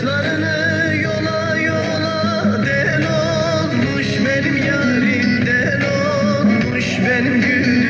Saçlarını yola yola den olmuş benim yarim den olmuş benim gülüm.